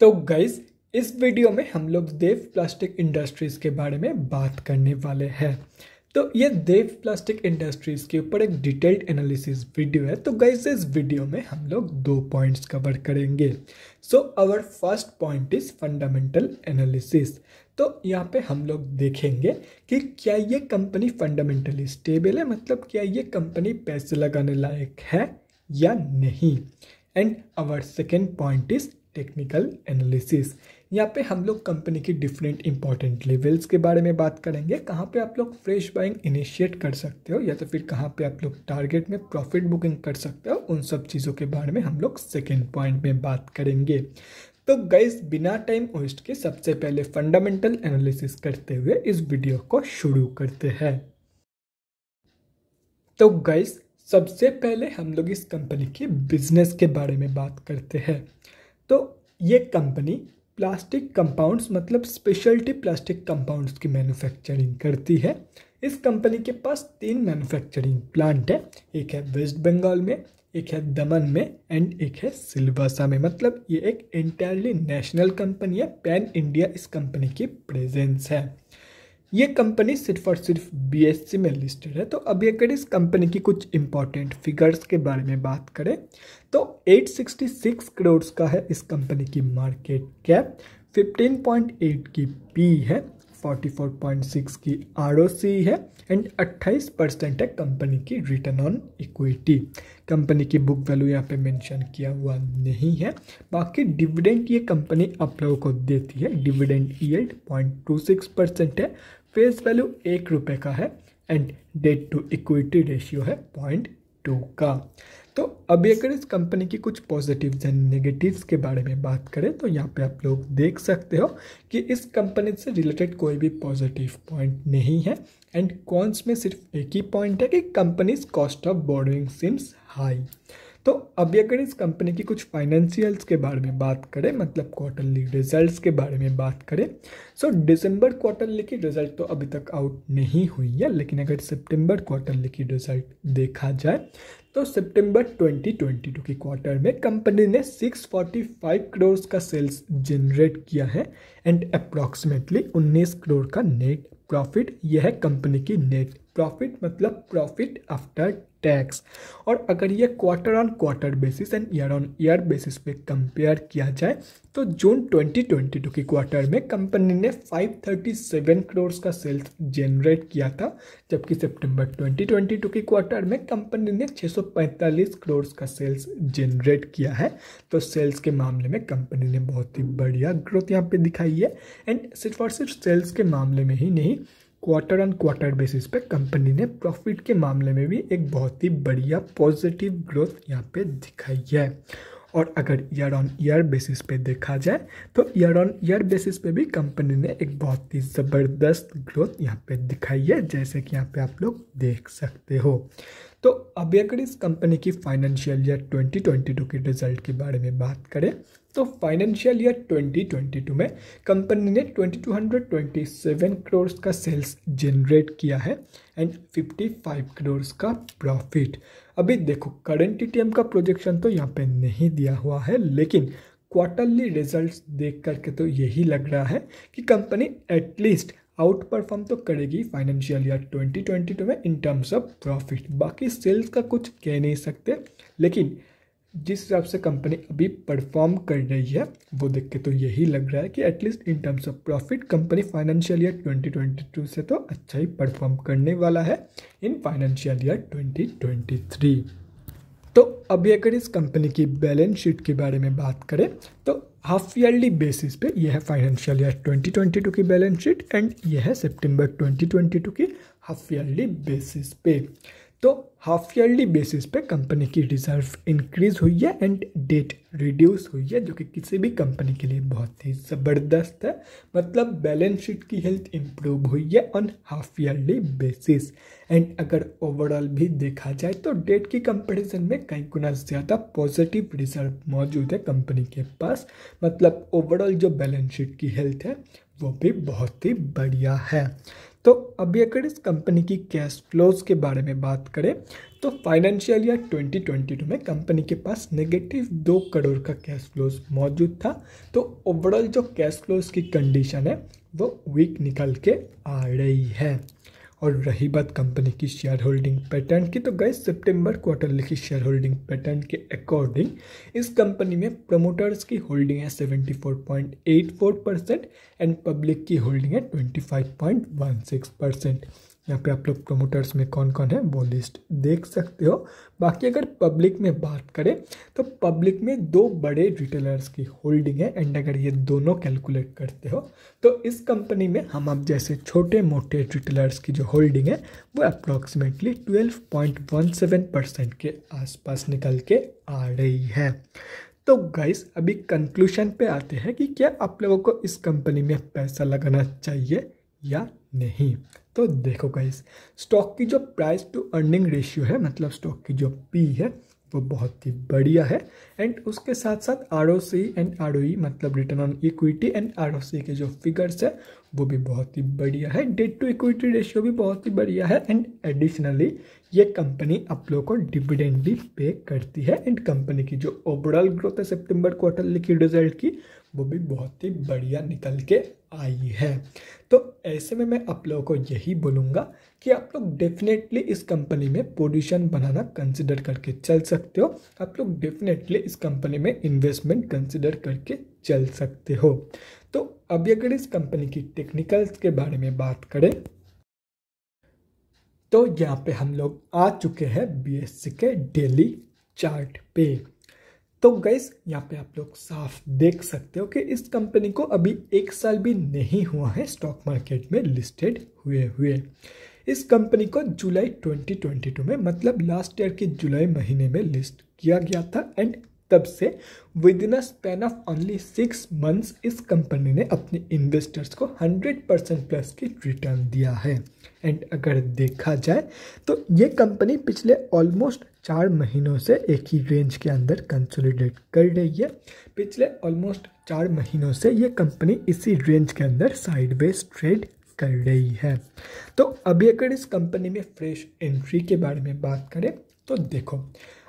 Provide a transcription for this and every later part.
तो गाइज़ इस वीडियो में हम लोग देव प्लास्टिक इंडस्ट्रीज़ के बारे में बात करने वाले हैं। तो ये देव प्लास्टिक इंडस्ट्रीज़ के ऊपर एक डिटेल्ड एनालिसिस वीडियो है। तो गाइज़ इस वीडियो में हम लोग दो पॉइंट्स कवर करेंगे। So our first point is fundamental analysis तो यहाँ पे हम लोग देखेंगे कि क्या ये कंपनी फंडामेंटली स्टेबल है? मतलब क्या ये कंपनी पैसे लगाने लायक है या नहीं? And our second point is technical analysis यहाँ पे हम लोग कंपनी की डिफरेंट इंपॉर्टेंट लेवल्स के बारे में बात करेंगे। कहाँ पे आप लोग फ्रेश बाइंग इनिशिएट कर सकते हो, या तो फिर कहाँ पे आप लोग टारगेट में प्रॉफिट बुकिंग कर सकते हो, उन सब चीज़ों के बारे में हम लोग सेकेंड पॉइंट में बात करेंगे। तो गाइस बिना टाइम वेस्ट के सबसे पहले फंडामेंटल एनालिसिस करते हुए इस वीडियो को शुरू करते हैं। तो गाइस सबसे पहले हम लोग इस कंपनी के बिज़नेस के बारे में बात करते हैं। तो ये कंपनी प्लास्टिक कंपाउंड्स मतलब स्पेशलिटी प्लास्टिक कंपाउंड्स की मैन्युफैक्चरिंग करती है। इस कंपनी के पास तीन मैन्युफैक्चरिंग प्लांट है। एक है वेस्ट बंगाल में, एक है दमन में एंड एक है सिलवासा में। मतलब ये एक इंटायरली नेशनल कंपनी है। पैन इंडिया इस कंपनी की प्रेजेंस है। ये कंपनी सिर्फ़ और सिर्फ़ बीएससी में लिस्टेड है। तो अभी अगर इस कंपनी की कुछ इंपॉर्टेंट फिगर्स के बारे में बात करें तो 866 करोड़ का है इस कंपनी की मार्केट कैप 15.8 की पी है 44.6 की आरओसी है एंड 28 परसेंट है कंपनी की रिटर्न ऑन इक्विटी कंपनी की बुक वैल्यू यहाँ पे मेंशन किया हुआ नहीं है। बाकी डिविडेंड ये कंपनी आप लोगों को देती है। डिविडेंड टू सिक्स परसेंट है। फेस वैल्यू एक रुपये का है and debt to equity ratio है पॉइंट टू का। तो अभी अगर इस कंपनी की कुछ पॉजिटिव्स एंड नेगेटिव्स के बारे में बात करें तो यहाँ पे आप लोग देख सकते हो कि इस कंपनी से रिलेटेड कोई भी पॉजिटिव पॉइंट नहीं है एंड कॉन्स में सिर्फ़ एक ही पॉइंट है कि company's cost of borrowing seems high तो अभी अगर इस कंपनी की कुछ फाइनेंशियल्स के बारे में बात करें मतलब क्वार्टरली रिजल्ट्स के बारे में बात करें सो दिसंबर क्वार्टरली की रिज़ल्ट तो अभी तक आउट नहीं हुई है, लेकिन अगर सितंबर क्वार्टरली की रिज़ल्ट देखा जाए तो सितंबर 2022 की क्वार्टर में कंपनी ने 645 करोड़ का सेल्स जनरेट किया है एंड अप्रॉक्सीमेटली 19 करोड़ का नेट प्रॉफिट यह है कंपनी की नेट प्रॉफिट मतलब प्रॉफिट आफ्टर टैक्स और अगर ये quarter on quarter basis and year on year basis पे कंपेयर किया जाए तो जून 2022 की क्वार्टर में कंपनी ने 537 करोड़ का सेल्स जनरेट किया था, जबकि सितंबर 2022 की क्वार्टर में कंपनी ने 645 करोड़ का सेल्स जनरेट किया है। तो सेल्स के मामले में कंपनी ने बहुत ही बढ़िया ग्रोथ यहाँ पे दिखाई है। एंड सिर्फ़ और सिर्फ़ सेल्स के मामले में ही नहीं क्वार्टर ऑन क्वार्टर बेसिस पे कंपनी ने प्रॉफिट के मामले में भी एक बहुत ही बढ़िया पॉजिटिव ग्रोथ यहाँ पे दिखाई है। और अगर ईयर ऑन ईयर बेसिस पे देखा जाए तो ईयर ऑन ईयर बेसिस पे भी कंपनी ने एक बहुत ही ज़बरदस्त ग्रोथ यहाँ पे दिखाई है, जैसे कि यहाँ पे आप लोग देख सकते हो। तो अभी अगर इस कंपनी की फाइनेंशियल ईयर 2022 के रिज़ल्ट के बारे में बात करें तो फाइनेंशियल ईयर 2022 में कंपनी ने 2227 करोड़ का सेल्स जनरेट किया है एंड 55 करोड़ का प्रॉफिट अभी देखो करंट टी का प्रोजेक्शन तो यहाँ पे नहीं दिया हुआ है, लेकिन क्वार्टरली रिजल्ट्स देख करके तो यही लग रहा है कि कंपनी एटलीस्ट आउट परफॉर्म तो करेगी फाइनेंशियल ईयर 2022 में इन टर्म्स ऑफ़ प्रॉफिट बाकी सेल्स का कुछ कह नहीं सकते, लेकिन जिस हिसाब से कंपनी अभी परफॉर्म कर रही है, वो देख के तो यही लग रहा है कि at least in terms of profit company financial year 2022 से तो अच्छा ही परफॉर्म करने वाला है इन फाइनेंशियल ईयर 2023 तो अभी अगर इस कंपनी की बैलेंस शीट के बारे में बात करें तो हाफ़ ईयरली बेसिस पे यह है फाइनेंशियल ईयर 2022 की बैलेंस शीट एंड यह है सितंबर 2022 की हाफ़ ईयरली बेसिस पे। तो हाफ़ ईयरली बेसिस पे कंपनी की रिज़र्व इंक्रीज हुई है एंड डेट रिड्यूस हुई है, जो कि किसी भी कंपनी के लिए बहुत ही ज़बरदस्त है। मतलब बैलेंस शीट की हेल्थ इम्प्रूव हुई है on half yearly basis and अगर ओवरऑल भी देखा जाए तो डेट की कंपेरिजन में कई गुना ज़्यादा पॉजिटिव रिज़र्व मौजूद है कंपनी के पास। मतलब ओवरऑल जो बैलेंस शीट की हेल्थ है, वो भी बहुत ही बढ़िया है। तो अभी अगर इस कंपनी की कैश फ्लोज के बारे में बात करें तो फाइनेंशियल ईयर 2022 में कंपनी के पास नेगेटिव दो करोड़ का कैश फ्लोज मौजूद था। तो ओवरऑल जो कैश फ्लोज की कंडीशन है, वो वीक निकल के आ रही है। और रही बात कंपनी की शेयर होल्डिंग पैटर्न की। तो गए सितंबर क्वार्टर लिखी शेयर होल्डिंग पैटर्न के अकॉर्डिंग इस कंपनी में प्रमोटर्स की होल्डिंग है 74.84 परसेंट एंड पब्लिक की होल्डिंग है 25.16 परसेंट यहाँ पे आप लोग प्रमोटर्स में कौन कौन है, वो लिस्ट देख सकते हो। बाकी अगर पब्लिक में बात करें तो पब्लिक में दो बड़े रिटेलर्स की होल्डिंग है एंड अगर ये दोनों कैलकुलेट करते हो तो इस कंपनी में हम अब जैसे छोटे मोटे रिटेलर्स की जो होल्डिंग है, वो अप्रॉक्सीमेटली 12.17 परसेंट के आसपास निकल के आ रही है। तो गाइस अभी कंक्लूशन पे आते हैं कि क्या आप लोगों को इस कंपनी में पैसा लगाना चाहिए या नहीं। तो देखो गाइस स्टॉक की जो प्राइस टू अर्निंग रेशियो है मतलब स्टॉक की जो पी है, वो बहुत ही बढ़िया है। एंड उसके साथ साथ R O C and R O E मतलब return on equity and R O C के जो फिगर्स है वो भी बहुत ही बढ़िया है। डेट टू इक्विटी रेशियो भी बहुत ही बढ़िया है। एंड एडिशनली ये कंपनी आप लोगों को डिविडेंड भी पे करती है। एंड कंपनी की जो ओवरऑल ग्रोथ है सितंबर क्वार्टर लिखी रिज़ल्ट की, वो भी बहुत ही बढ़िया निकल के आई है। तो ऐसे में मैं आप लोगों को यही बोलूँगा कि आप लोग डेफिनेटली इस कंपनी में पोजीशन बनाना कंसिडर करके चल सकते हो। आप लोग डेफिनेटली इस कंपनी में इन्वेस्टमेंट कंसिडर करके चल सकते हो। तो अभी अगर इस कंपनी की टेक्निकल्स के बारे में बात करें तो यहाँ पे हम लोग आ चुके हैं बीएससी के डेली चार्ट पे। तो गैस यहाँ पे आप लोग साफ़ देख सकते हो कि इस कंपनी को अभी एक साल भी नहीं हुआ है स्टॉक मार्केट में लिस्टेड हुए हुए। इस कंपनी को जुलाई 2022 में मतलब लास्ट ईयर के जुलाई महीने में लिस्ट किया गया था। एंड तब से within a span of only six months इस कंपनी ने अपने इन्वेस्टर्स को 100 परसेंट प्लस की रिटर्न दिया है। एंड अगर देखा जाए तो ये कंपनी पिछले ऑलमोस्ट चार महीनों से एक ही रेंज के अंदर कंसोलिडेट कर रही है। पिछले ऑलमोस्ट चार महीनों से ये कंपनी इसी रेंज के अंदर साइडवेज ट्रेड कर रही है। तो अभी अगर इस कंपनी में फ्रेश एंट्री के बारे में बात करें तो देखो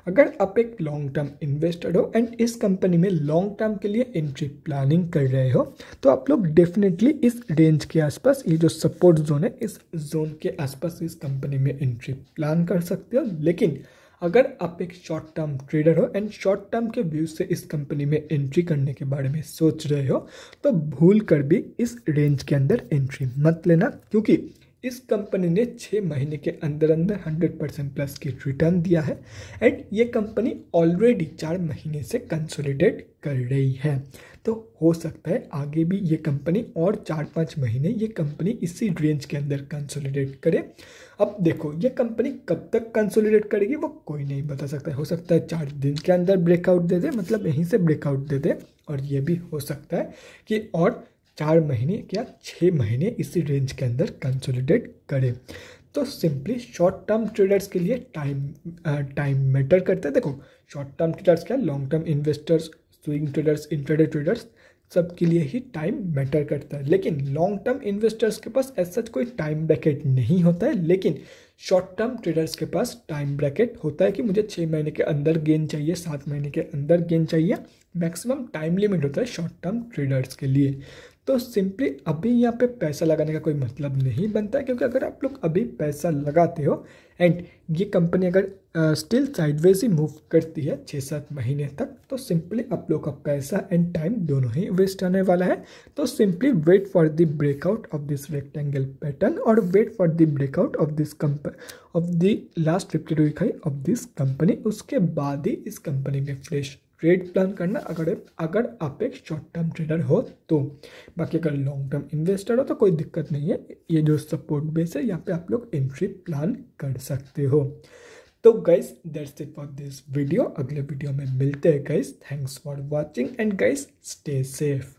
अगर आप एक लॉन्ग टर्म इन्वेस्टर हो एंड इस कंपनी में लॉन्ग टर्म के लिए एंट्री प्लानिंग कर रहे हो तो आप लोग डेफिनेटली इस रेंज के आसपास, ये जो सपोर्ट जोन है, इस जोन के आसपास इस कंपनी में एंट्री प्लान कर सकते हो। लेकिन अगर आप एक शॉर्ट टर्म ट्रेडर हो एंड शॉर्ट टर्म के व्यू से इस कंपनी में एंट्री करने के बारे में सोच रहे हो तो भूल कर भी इस रेंज के अंदर एंट्री मत लेना, क्योंकि इस कंपनी ने छः महीने के अंदर अंदर हंड्रेड परसेंट प्लस की रिटर्न दिया है एंड ये कंपनी ऑलरेडी चार महीने से कंसोलिडेट कर रही है। तो हो सकता है आगे भी ये कंपनी और चार पाँच महीने ये कंपनी इसी रेंज के अंदर कंसोलिडेट करे। अब देखो, ये कंपनी कब तक कंसोलिडेट करेगी वो कोई नहीं बता सकता है। हो सकता है चार दिन के अंदर ब्रेकआउट दे दे मतलब यहीं से ब्रेकआउट दे दे और ये भी हो सकता है कि और चार महीने या छः महीने इसी रेंज के अंदर कंसोलिडेट करें। तो सिंपली शॉर्ट टर्म ट्रेडर्स के लिए टाइम टाइम मैटर करता है। देखो शॉर्ट टर्म ट्रेडर्स क्या long term investors swing traders intraday traders सबके लिए ही टाइम मैटर करता है। लेकिन लॉन्ग टर्म इन्वेस्टर्स के पास ऐसा कोई टाइम ब्रैकेट नहीं होता है। लेकिन शॉर्ट टर्म ट्रेडर्स के पास टाइम ब्रैकेट होता है कि मुझे छः महीने के अंदर गेन चाहिए, सात महीने के अंदर गेन चाहिए। मैक्सिमम टाइम लिमिट होता है शॉर्ट टर्म ट्रेडर्स के लिए। तो सिंपली अभी यहाँ पे पैसा लगाने का कोई मतलब नहीं बनता है, क्योंकि अगर आप लोग अभी पैसा लगाते हो एंड ये कंपनी अगर स्टिल साइडवेज ही मूव करती है छः सात महीने तक तो सिंपली आप लोग का पैसा एंड टाइम दोनों ही वेस्ट आने वाला है। तो simply wait for the breakout of this rectangle pattern और wait for the breakout of this cup of the last fifty two of this company उसके बाद ही इस कंपनी में फ्रेश ट्रेड प्लान करना अगर अगर आप एक शॉर्ट टर्म ट्रेडर हो तो। बाकी अगर लॉन्ग टर्म इन्वेस्टर हो तो कोई दिक्कत नहीं है। ये जो सपोर्ट बेस है, यहाँ पे आप लोग एंट्री प्लान कर सकते हो। तो guys that's it for this video अगले वीडियो में मिलते हैं guys thanks for watching and guys stay safe